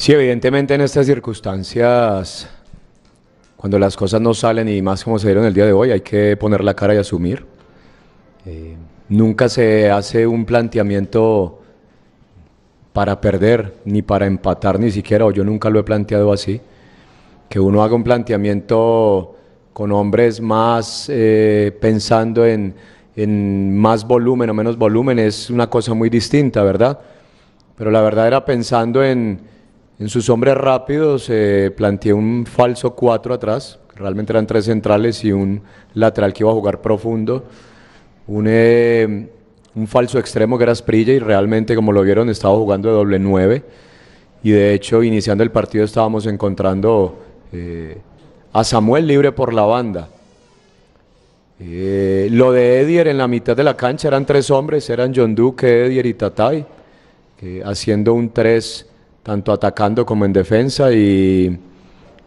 Sí, evidentemente en estas circunstancias, cuando las cosas no salen y más como se dieron el día de hoy, hay que poner la cara y asumir. Eh, nunca se hace un planteamiento para perder, ni para empatar ni siquiera, o yo nunca lo he planteado así. Que uno haga un planteamiento con hombres más eh, pensando en, en más volumen o menos volumen es una cosa muy distinta, ¿verdad? Pero la verdad era pensando en, en sus hombres rápidos, eh, planteé un falso 4 atrás, realmente eran tres centrales y un lateral que iba a jugar profundo, un, eh, un falso extremo que era Sprilla y realmente como lo vieron estaba jugando de doble 9 y de hecho iniciando el partido estábamos encontrando eh, a Samuel libre por la banda. Eh, lo de Edier en la mitad de la cancha eran tres hombres, eran John Duque, Edier y Tatay, haciendo un 3 tanto atacando como en defensa y,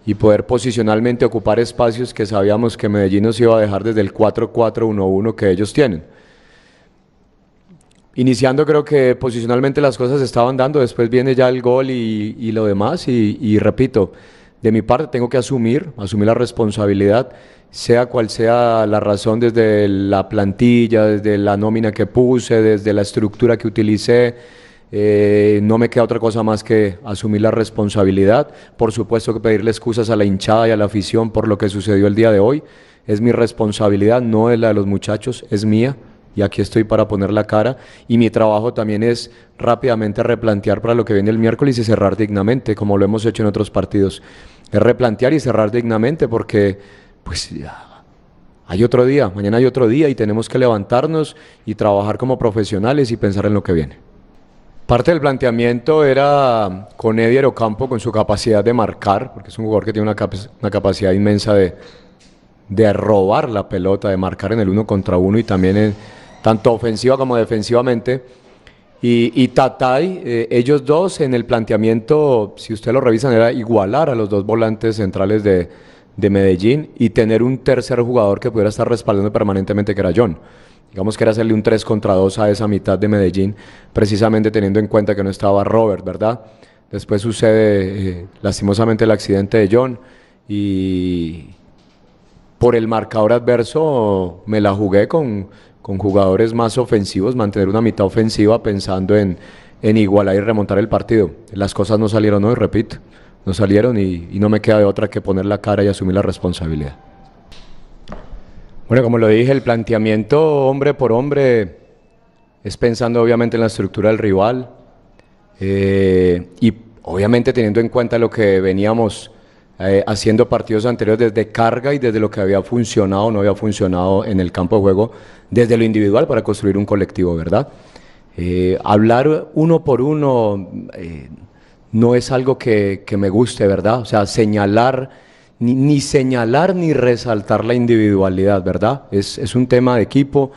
y, poder posicionalmente ocupar espacios que sabíamos que Medellín nos iba a dejar desde el 4-4-1-1 que ellos tienen. Iniciando creo que posicionalmente las cosas se estaban dando, después viene ya el gol y, y lo demás y, y repito, de mi parte tengo que asumir, asumir la responsabilidad sea cual sea la razón desde la plantilla, desde la nómina que puse, desde la estructura que utilicé, eh, no me queda otra cosa más que asumir la responsabilidad. Por supuesto que pedirle excusas a la hinchada y a la afición por lo que sucedió el día de hoy. Es mi responsabilidad, no es la de los muchachos, es mía. Y aquí estoy para poner la cara. Y mi trabajo también es rápidamente replantear para lo que viene el miércoles y cerrar dignamente, como lo hemos hecho en otros partidos. Es replantear y cerrar dignamente porque pues hay otro día, mañana hay otro día y tenemos que levantarnos y trabajar como profesionales y pensar en lo que viene. Parte del planteamiento era con Edier Ocampo, con su capacidad de marcar, porque es un jugador que tiene una, una capacidad inmensa de, de, robar la pelota, de marcar en el uno contra uno y también en, tanto ofensiva como defensivamente. Y, y Tatay, eh, ellos dos en el planteamiento, si ustedes lo revisan, era igualar a los dos volantes centrales de, de Medellín y tener un tercer jugador que pudiera estar respaldando permanentemente, que era John. Digamos que era hacerle un 3 contra 2 a esa mitad de Medellín, precisamente teniendo en cuenta que no estaba Robert, ¿verdad? Después sucede eh, lastimosamente el accidente de John y por el marcador adverso me la jugué con, con jugadores más ofensivos, mantener una mitad ofensiva pensando en, en igualar y remontar el partido. Las cosas no salieron hoy, repito no salieron y, y, no me queda de otra que poner la cara y asumir la responsabilidad. Bueno, como lo dije, el planteamiento hombre por hombre es pensando obviamente en la estructura del rival eh, y obviamente teniendo en cuenta lo que veníamos eh, haciendo partidos anteriores desde carga y desde lo que había funcionado o no había funcionado en el campo de juego, desde lo individual para construir un colectivo, ¿verdad? Eh, hablar uno por uno no es algo que, me guste, ¿verdad? O sea, señalar, ni, señalar ni resaltar la individualidad, ¿verdad? Es, un tema de equipo,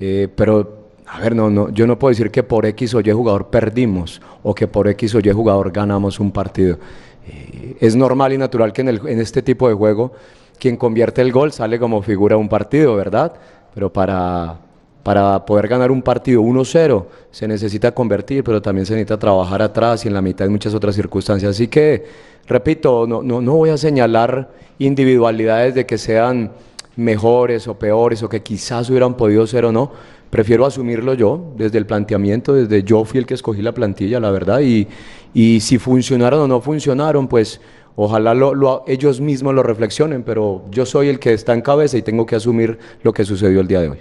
eh, pero, a ver, no, no, yo no puedo decir que por X o Y jugador perdimos o que por X o Y jugador ganamos un partido. Eh, es normal y natural que en, en este tipo de juego quien convierte el gol sale como figura de un partido, ¿verdad? Pero para, para poder ganar un partido 1-0 se necesita convertir, pero también se necesita trabajar atrás y en la mitad de muchas otras circunstancias. Así que, repito, no, no, no voy a señalar individualidades de que sean mejores o peores o que quizás hubieran podido ser o no. Prefiero asumirlo yo desde el planteamiento, desde yo fui el que escogí la plantilla, la verdad, y, y si funcionaron o no funcionaron, pues ojalá lo, ellos mismos lo reflexionen, pero yo soy el que está en cabeza y tengo que asumir lo que sucedió el día de hoy.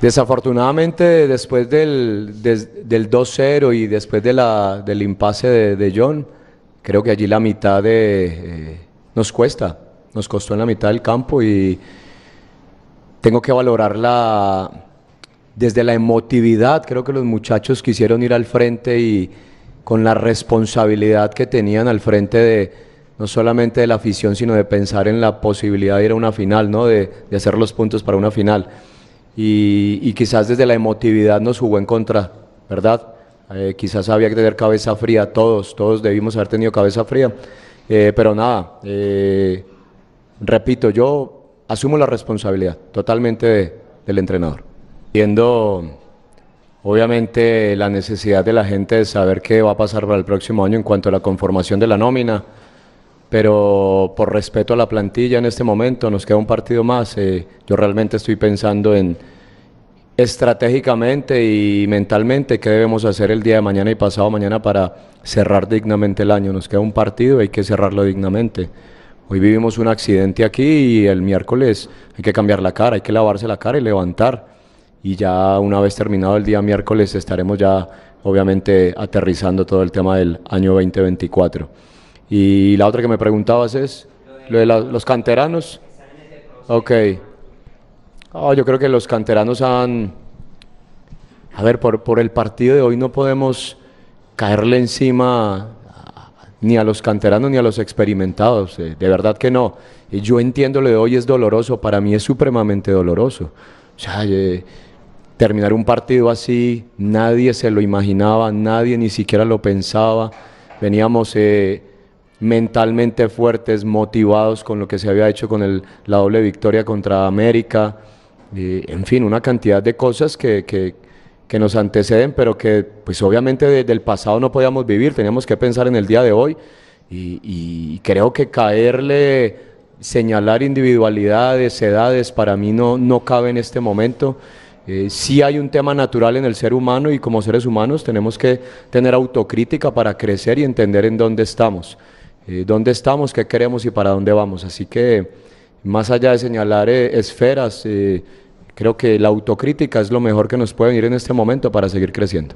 Desafortunadamente, después del, del 2-0 y después de la, del impasse de, John, creo que allí la mitad de, eh, nos cuesta, nos costó en la mitad del campo y tengo que valorarla desde la emotividad. Creo que los muchachos quisieron ir al frente y con la responsabilidad que tenían al frente de no solamente de la afición, sino de pensar en la posibilidad de ir a una final, ¿no? de, de hacer los puntos para una final y, quizás desde la emotividad nos jugó en contra, ¿verdad? Eh, quizás había que tener cabeza fría, todos, todos debimos haber tenido cabeza fría, eh, pero nada, eh, repito, yo asumo la responsabilidad totalmente del entrenador. Viendo Obviamente la necesidad de la gente de saber qué va a pasar para el próximo año en cuanto a la conformación de la nómina, pero por respeto a la plantilla en este momento nos queda un partido más. Eh, yo realmente estoy pensando en estratégicamente y mentalmente qué debemos hacer el día de mañana y pasado mañana para cerrar dignamente el año. Nos queda un partido y hay que cerrarlo dignamente. Hoy vivimos un accidente aquí y el miércoles hay que cambiar la cara, hay que lavarse la cara y levantar. Y ya una vez terminado el día miércoles estaremos ya obviamente aterrizando todo el tema del año 2024. Y la otra que me preguntabas es lo de los canteranos. Ok. Oh, yo creo que los canteranos han... A ver, por, por el partido de hoy no podemos caerle encima ni a los canteranos ni a los experimentados, eh, de verdad que no. Yo entiendo lo de hoy es doloroso, para mí es supremamente doloroso. O sea, eh, terminar un partido así, nadie se lo imaginaba, nadie ni siquiera lo pensaba. Veníamos eh, mentalmente fuertes, motivados con lo que se había hecho con el, la doble victoria contra América. en fin, una cantidad de cosas que, que nos anteceden, pero que pues obviamente desde el pasado no podíamos vivir, teníamos que pensar en el día de hoy y, creo que caerle, señalar individualidades, edades, para mí no, no cabe en este momento. Eh, sí hay un tema natural en el ser humano y como seres humanos tenemos que tener autocrítica para crecer y entender en dónde estamos, eh, dónde estamos, qué queremos y para dónde vamos. Así que más allá de señalar eh, esferas, Creo que la autocrítica es lo mejor que nos puede venir en este momento para seguir creciendo.